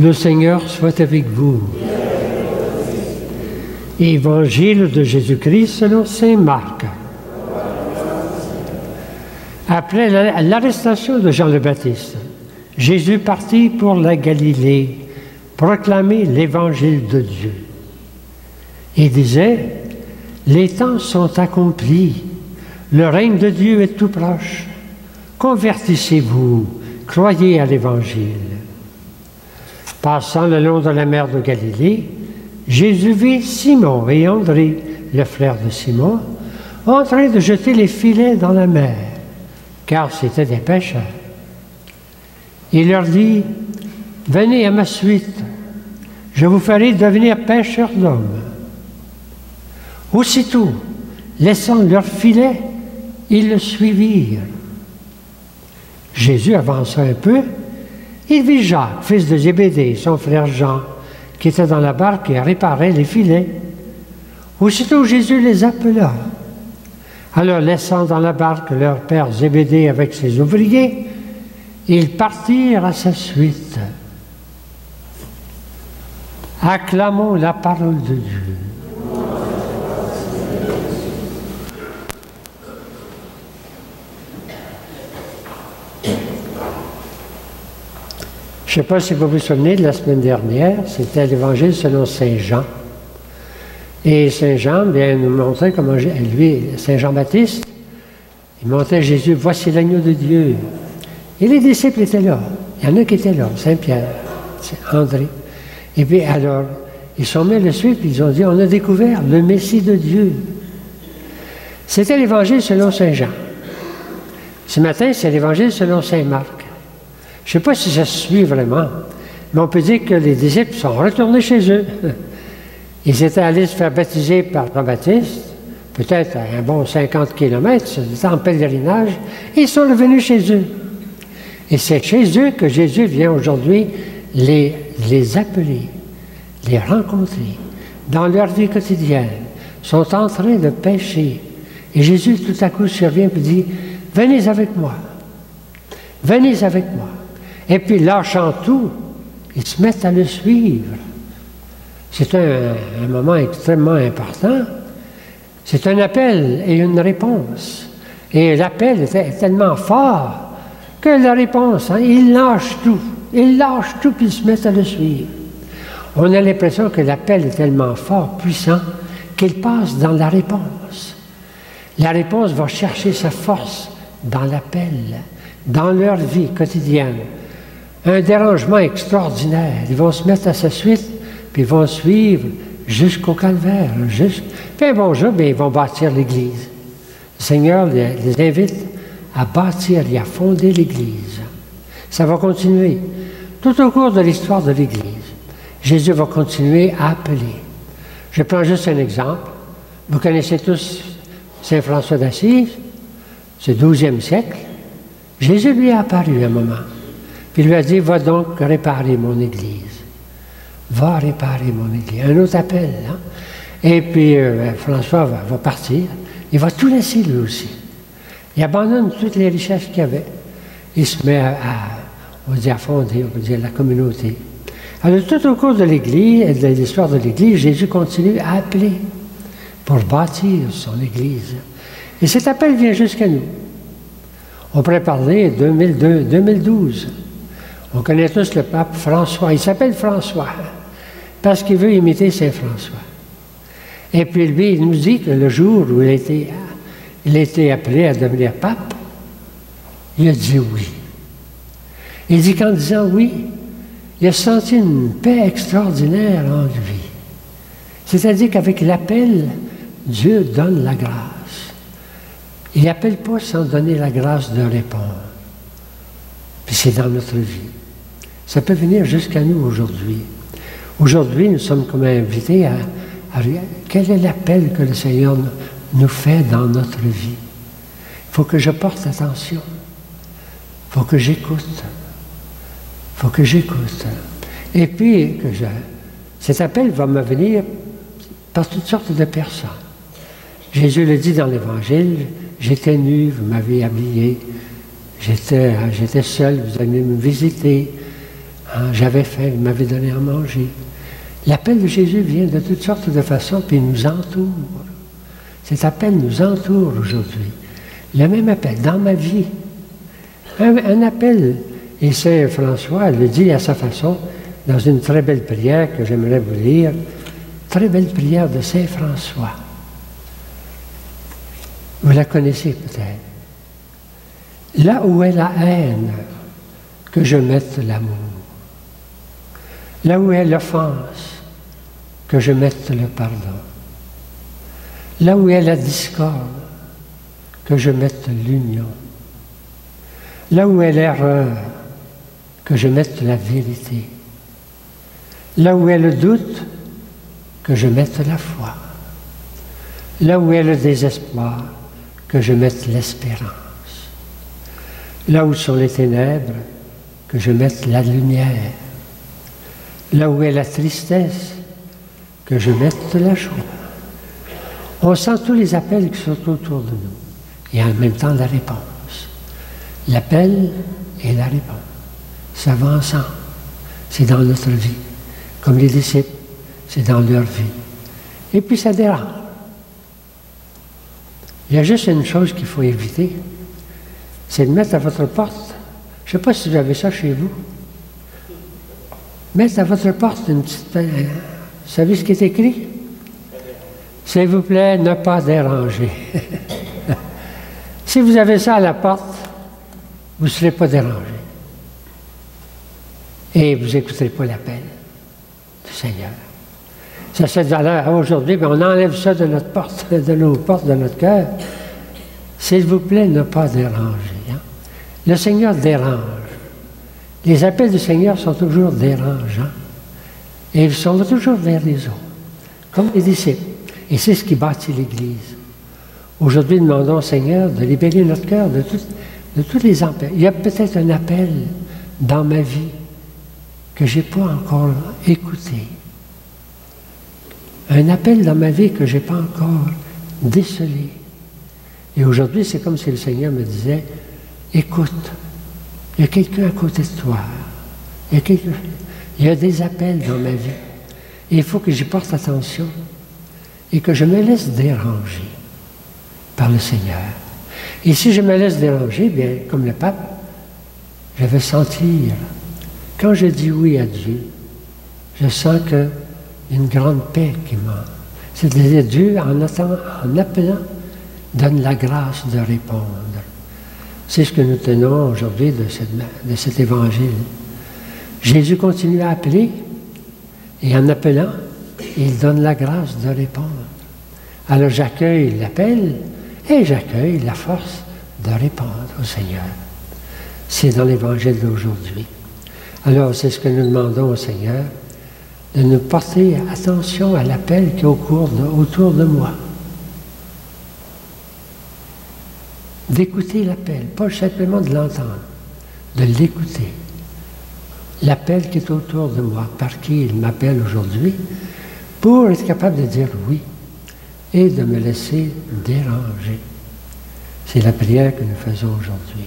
Le Seigneur soit avec vous. Évangile de Jésus-Christ selon Saint Marc. Après l'arrestation de Jean le Baptiste, Jésus partit pour la Galilée proclamer l'évangile de Dieu. Il disait, les temps sont accomplis, le règne de Dieu est tout proche. Convertissez-vous, croyez à l'évangile. Passant le long de la mer de Galilée, Jésus vit Simon et André, le frère de Simon, en train de jeter les filets dans la mer, car c'étaient des pêcheurs. Il leur dit, Venez à ma suite, je vous ferai devenir pêcheurs d'hommes. Aussitôt, laissant leurs filets, ils le suivirent. Jésus avança un peu il vit Jacques, fils de Zébédée, son frère Jean, qui était dans la barque et réparait les filets. Aussitôt Jésus les appela. Alors, laissant dans la barque leur père Zébédée avec ses ouvriers, ils partirent à sa suite. Acclamons la parole de Dieu. Je ne sais pas si vous vous souvenez de la semaine dernière, c'était l'évangile selon Saint Jean. Et Saint Jean vient nous montrer comment lui, Saint Jean-Baptiste, il montrait Jésus, voici l'agneau de Dieu. Et les disciples étaient là. Il y en a qui étaient là, Saint-Pierre, André. Et puis alors, ils sont mis le suivre, ils ont dit, on a découvert le Messie de Dieu. C'était l'évangile selon Saint Jean. Ce matin, c'est l'évangile selon Saint Marc. Je ne sais pas si ça suit vraiment, mais on peut dire que les disciples sont retournés chez eux. Ils étaient allés se faire baptiser par Jean-Baptiste, peut-être à un bon 50 kilomètres, c'était en pèlerinage, ils sont revenus chez eux. Et c'est chez eux que Jésus vient aujourd'hui les, appeler, les rencontrer dans leur vie quotidienne, sont en train de pécher. Et Jésus tout à coup survient et dit, venez avec moi, venez avec moi. Et puis, lâchant tout, ils se mettent à le suivre. C'est un, moment extrêmement important. C'est un appel et une réponse. Et l'appel est tellement fort que la réponse, hein, ils lâchent tout. Ils lâchent tout puis ils se mettent à le suivre. On a l'impression que l'appel est tellement fort, puissant, qu'il passe dans la réponse. La réponse va chercher sa force dans l'appel, dans leur vie quotidienne un dérangement extraordinaire. Ils vont se mettre à sa suite, puis ils vont suivre jusqu'au calvaire. Puis un ils vont bâtir l'Église. Le Seigneur les, invite à bâtir et à fonder l'Église. Ça va continuer. Tout au cours de l'histoire de l'Église, Jésus va continuer à appeler. Je prends juste un exemple. Vous connaissez tous Saint François d'Assise, le 12e siècle. Jésus lui a apparu un moment. Puis il lui a dit, va donc réparer mon église. Va réparer mon église. Un autre appel. Hein? Et puis euh, ben, François va, partir. Il va tout laisser lui aussi. Il abandonne toutes les richesses qu'il avait. Il se met à, dit à fonder, on la communauté. Alors, tout au cours de l'Église et de l'histoire de l'Église, Jésus continue à appeler pour bâtir son Église. Et cet appel vient jusqu'à nous. On pourrait parler 2002, 2012. On connaît tous le pape François. Il s'appelle François parce qu'il veut imiter Saint François. Et puis lui, il nous dit que le jour où il a été, il appelé à devenir pape, il a dit oui. Il dit qu'en disant oui, il a senti une paix extraordinaire en lui. C'est-à-dire qu'avec l'appel, Dieu donne la grâce. Il n'appelle pas sans donner la grâce de répondre. Puis c'est dans notre vie. Ça peut venir jusqu'à nous aujourd'hui. Aujourd'hui, nous sommes comme invités à, à quel est l'appel que le Seigneur nous fait dans notre vie? Il faut que je porte attention. Il faut que j'écoute. Il faut que j'écoute. Et puis, cet appel va me venir par toutes sortes de personnes. Jésus le dit dans l'Évangile, j'étais nu, vous m'avez habillé, j'étais, j'étais seul, vous allez me visiter, Hein, j'avais faim, vous m'avez donné à manger. L'appel de Jésus vient de toutes sortes de façons, puis il nous entoure. Cet appel nous entoure aujourd'hui. Le même appel dans ma vie. Un, appel, et Saint François le dit à sa façon, dans une très belle prière que j'aimerais vous lire, très belle prière de Saint François. Vous la connaissez peut-être. Là où est la haine, que je mette l'amour. Là où est l'offense, que je mette le pardon. Là où est la discorde, que je mette l'union. Là où est l'erreur, que je mette la vérité. Là où est le doute, que je mette la foi. Là où est le désespoir, que je mette l'espérance. Là où sont les ténèbres, que je mette la lumière. Là où est la tristesse, que je mette la joie. On sent tous les appels qui sont autour de nous et en même temps la réponse. L'appel et la réponse. Ça va ensemble. C'est dans notre vie. Comme les disciples, c'est dans leur vie. Et puis ça dérange. Il y a juste une chose qu'il faut éviter, c'est de mettre à votre porte, je ne sais pas si vous avez ça chez vous, mettre à votre porte une petite... Vous savez ce qui est écrit? S'il vous plaît, ne pas déranger. si vous avez ça à la porte, vous ne serez pas dérangé. Et vous n'écouterez pas l'appel du Seigneur. Ça c'est aujourd'hui, mais on enlève ça de notre porte, de nos portes, de notre cœur. S'il vous plaît, ne pas déranger. Hein. Le Seigneur dérange. Les appels du Seigneur sont toujours dérangeants. Et ils sont toujours vers les autres, comme les disciples. Et c'est ce qui bâtit l'Église. Aujourd'hui, demandons au Seigneur de libérer notre cœur de, de tous les appels. Il y a peut-être un appel dans ma vie que je n'ai pas encore écouté. Un appel dans ma vie que je n'ai pas encore décelé. Et aujourd'hui, c'est comme si le Seigneur me disait, écoute, il y a quelqu'un à côté de toi. Il y, a des appels dans ma vie. Il faut que j'y porte attention et que je me laisse déranger par le Seigneur. Et si je me laisse déranger, bien, comme le pape, je vais sentir, quand je dis oui à Dieu, je sens a une grande paix qui m'a. C'est-à-dire Dieu, en, en appelant, donne la grâce de répondre. C'est ce que nous tenons aujourd'hui de, cet évangile. Jésus continue à appeler et en appelant, il donne la grâce de répondre. Alors j'accueille l'appel et j'accueille la force de répondre au Seigneur. C'est dans l'évangile d'aujourd'hui. Alors c'est ce que nous demandons au Seigneur, de nous porter attention à l'appel qui est autour de moi. D'écouter l'appel, pas simplement de l'entendre, de l'écouter. L'appel qui est autour de moi, par qui il m'appelle aujourd'hui, pour être capable de dire oui et de me laisser déranger. C'est la prière que nous faisons aujourd'hui.